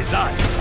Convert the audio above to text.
desire.